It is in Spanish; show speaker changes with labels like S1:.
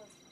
S1: cómodos.